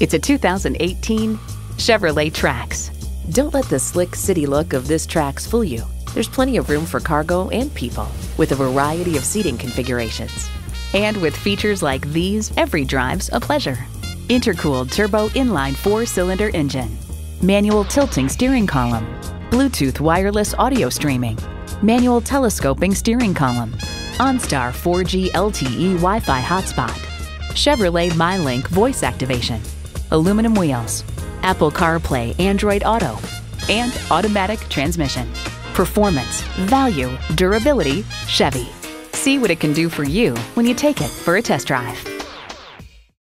It's a 2018 Chevrolet Trax. Don't let the slick city look of this Trax fool you. There's plenty of room for cargo and people with a variety of seating configurations. And with features like these, every drive's a pleasure. Intercooled turbo inline four cylinder engine, manual tilting steering column, Bluetooth wireless audio streaming, manual telescoping steering column, OnStar 4G LTE Wi Fi hotspot, Chevrolet MyLink voice activation, aluminum wheels, Apple CarPlay Android Auto, and automatic transmission. Performance, value, durability, Chevy. See what it can do for you when you take it for a test drive.